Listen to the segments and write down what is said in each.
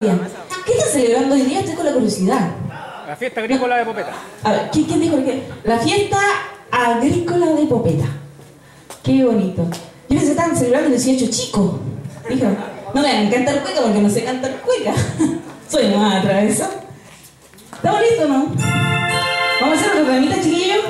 Bien. ¿Qué están celebrando hoy día? Estoy con la curiosidad. La fiesta agrícola de Popeta. A ver, ¿quién, quién dijo que? La fiesta agrícola de Popeta. Qué bonito. Yo pensé que estaban celebrando el 18 chico. Dijo, no me a cantar cueca porque no sé cantar cueca. Soy nomás atravesado. ¿Estamos listos o no? ¿Vamos a hacer otro programita, chiquillos?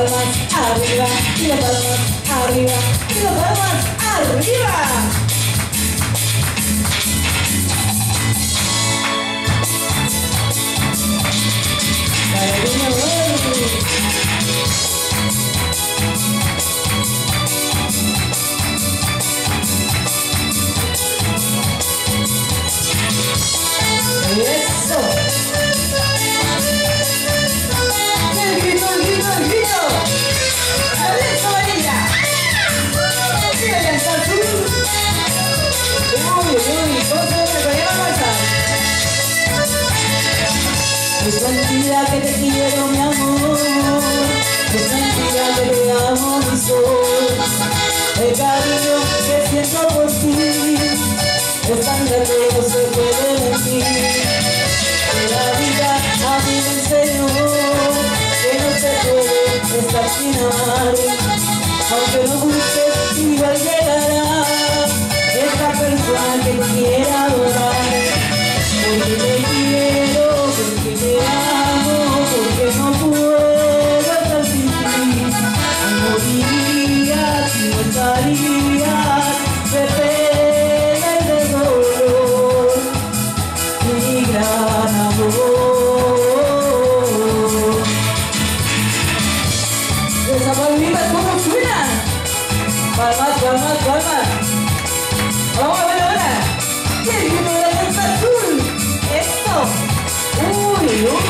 Palmas arriba, tira palmas arriba, tira palmas arriba. Amar. Aunque no busques, igual llegará esta persona que quiera adorar. Porque te quiero, porque te amo, porque no puedo estar sin ti. Moriría si no estarías de dolor. Mi Esa palmita, ¿cómo suena? Palmas, palmas, palmas. Vamos a ver ahora. ¿Qué da lanza azul? Esto. Uy, uy.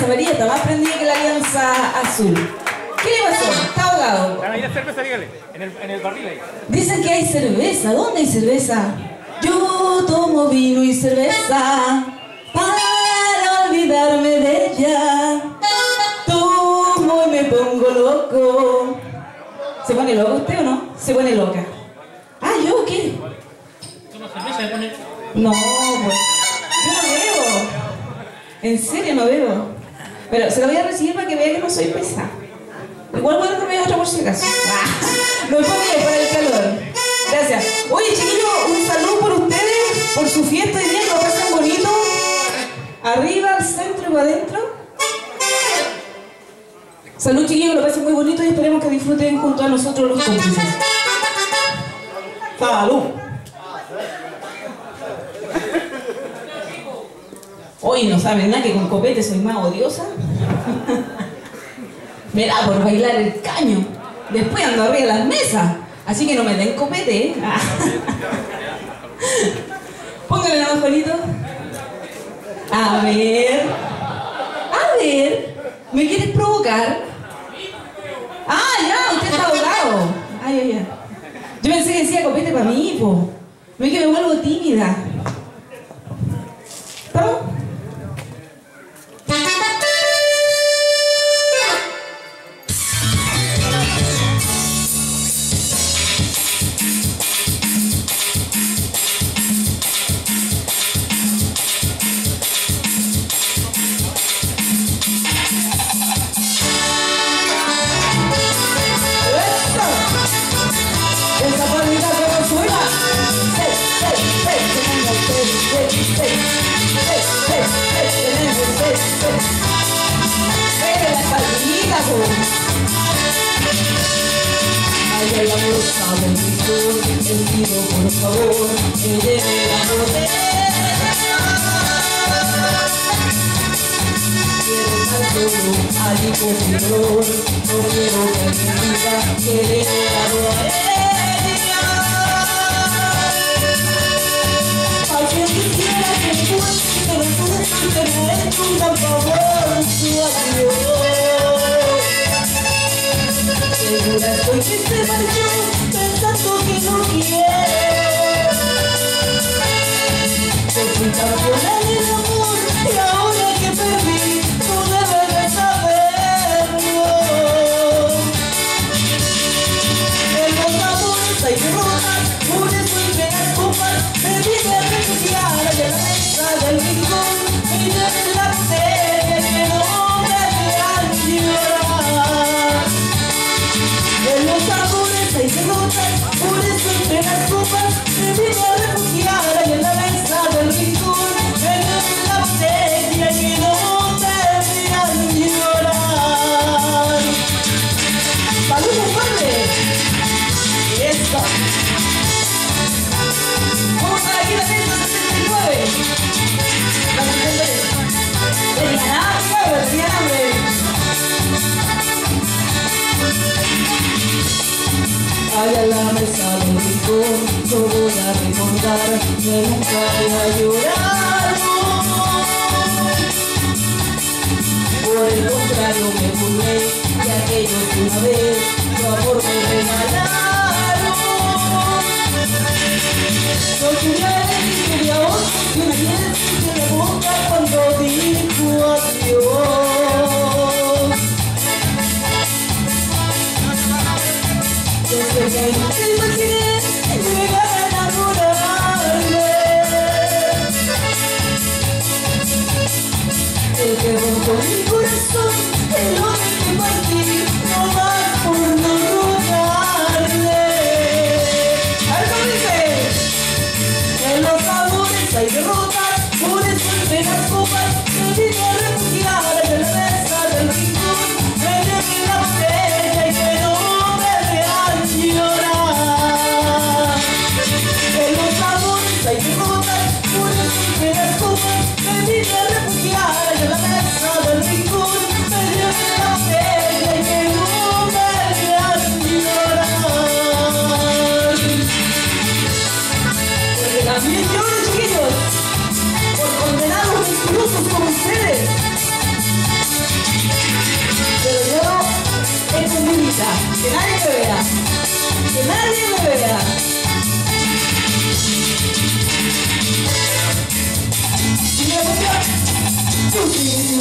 La amarilla está más prendida que la alianza azul. ¿Qué le pasó? Está ahogado. Van a ir a cerveza, dígale. En el, en el barril ahí. Dicen que hay cerveza. ¿Dónde hay cerveza? Yo tomo vino y cerveza para olvidarme de ella. Tomo y me pongo loco. ¿Se pone loco usted o no? Se pone loca. Ah, ¿yo qué? No, pues. Yo no bebo. En serio no bebo. Pero se lo voy a recibir para que vea que no soy pesada. Igual voy a comer otra por si acaso. No fue bien para el calor. Gracias. Oye, chiquillos, un saludo por ustedes, por su fiesta y día, que lo pasen bonito. Arriba, al centro y para adentro. Salud, chiquillos, que lo pasen muy bonito y esperemos que disfruten junto a nosotros los cómplices. Salud. Hoy no saben nada que con copete soy más odiosa. me da por bailar el caño. Después ando arriba de las mesas. Así que no me den copete. ¿eh? Póngale la más bonito. A ver. A ver. ¿Me quieres provocar? Ah, ya, usted está ahogado. Ay, ay, ay. Yo pensé que decía copete para mí, po. No es que me vuelvo tímida. ¡Hey, la palmita! Ay, ay, amor, el pistón, el tiro, por favor, que lleve la botella. Quiero solo, allí con mi dolor, no quiero que me diga que Segura estoy que se marchó pensando que no quiere. Rincón, yo voy a recordar nunca voy a llorar. Por el contrario me burlé de aquellos que una vez su amor me regalaron.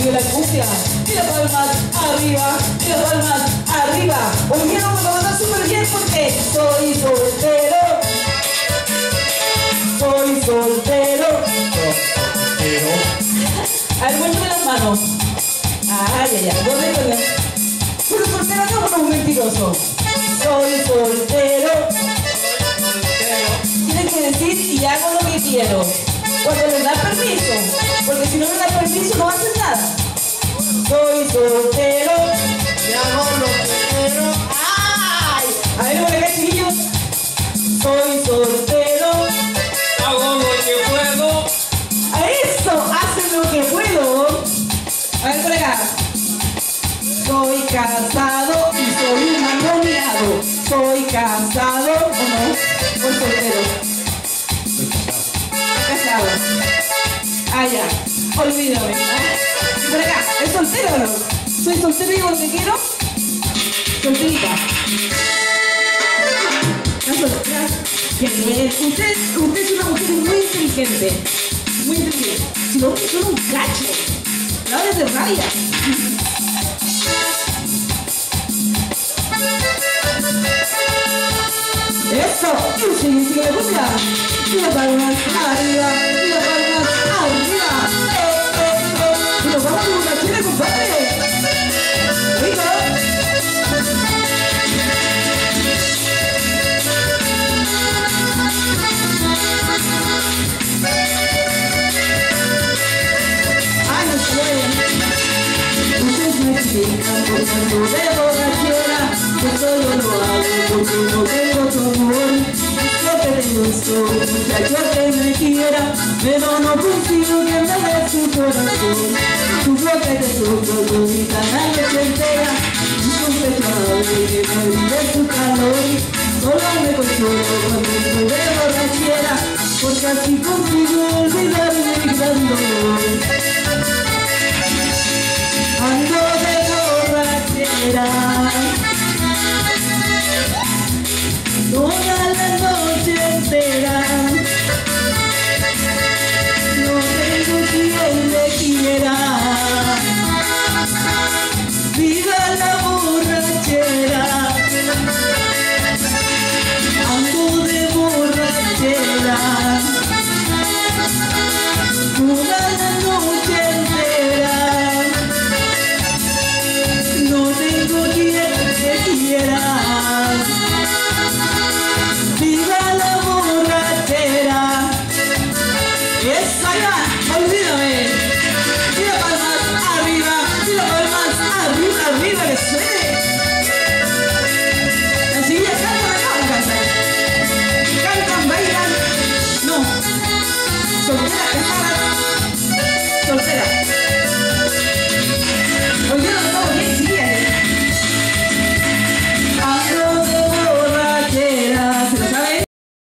Sigue la y las palmas arriba, las palmas arriba. Hoy día no me va a súper bien porque soy soltero. Soy soltero. Soltero. A ver, muéstrame las manos. Ay, ay, ay. ¿Dónde con la... Soy soltero, no como un mentiroso. Soy soltero. Tienen que decir y hago lo que quiero. Cuando les da permiso. Porque si no me da permiso no hacen nada. Soy soltero. Y hago lo quiero. ¡Ay! A ver, por acá, chiquillos. Soy soltero. ¿Es soltero o no? ¿Soy soltero y digo lo que quiero? Solterita. ¿No soltera? Usted, usted es una mujer muy inteligente. Muy inteligente. Si hombres son un cacho. La hora de rabia. Eso, y sigue, sigue, cumbia. Y las palmas arriba, explican por cuando de borrachera Yo solo lo hago porque no tengo tu amor Yo soy un muchacho que me quiera Pero no consigo que me dé su corazón Sufro que te sufro todita la noche entera Y un pecho abre que me brinde su calor Solo me consuelo cuando estoy de borrachera Porque así consigo olvidar mi gran